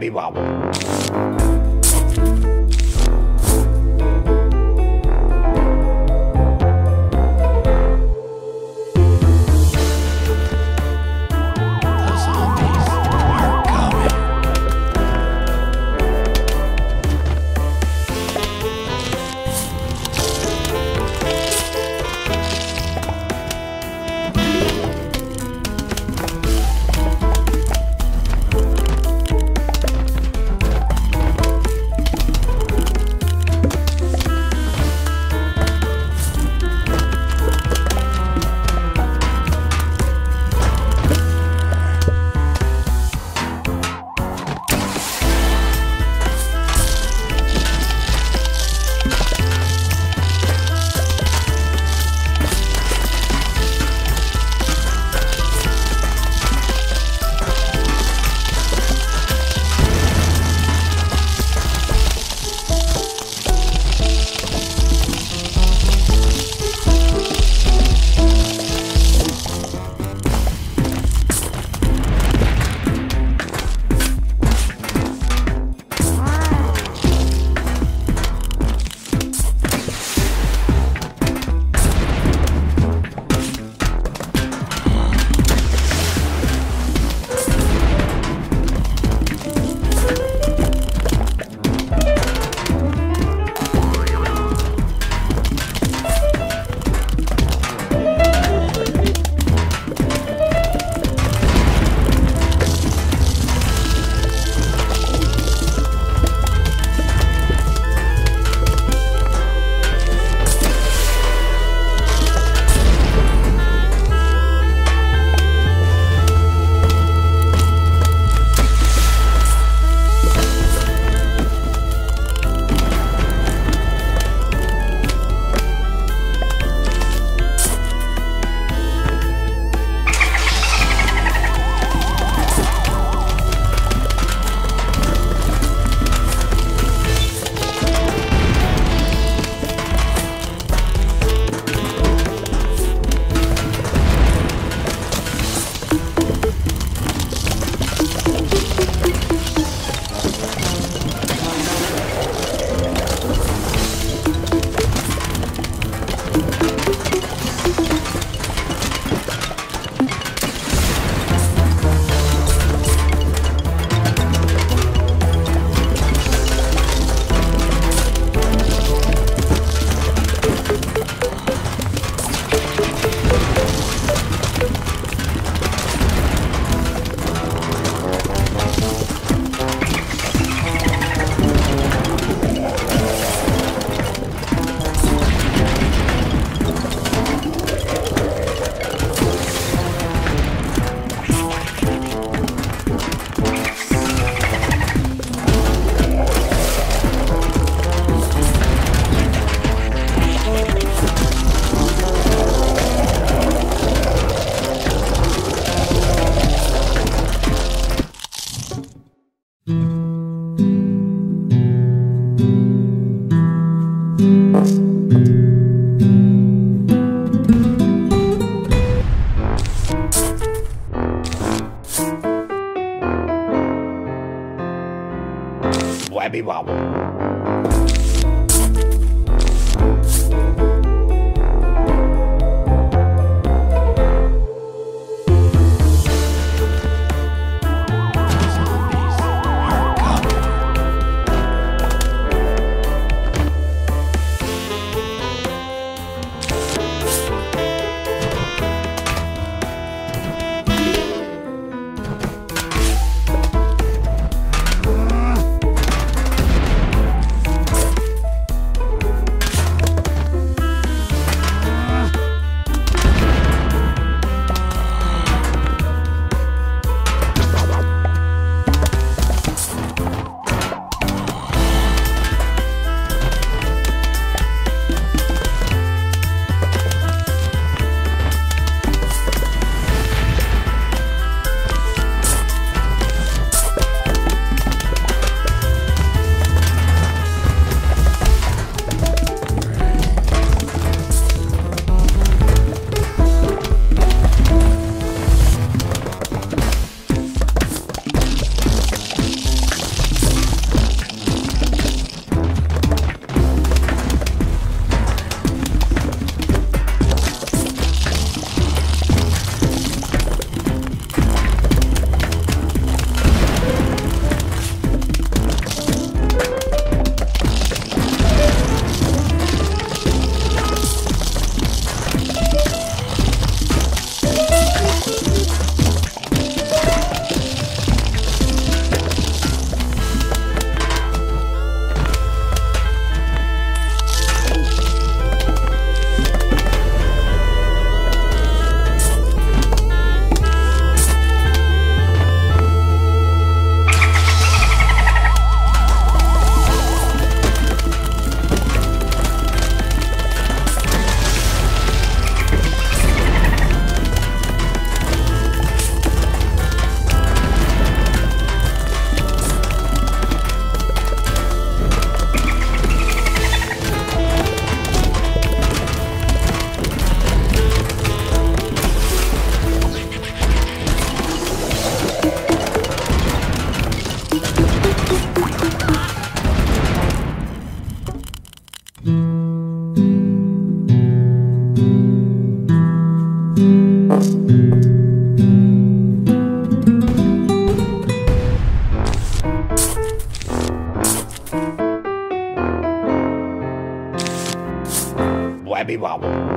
Webby Wobble. Tribal.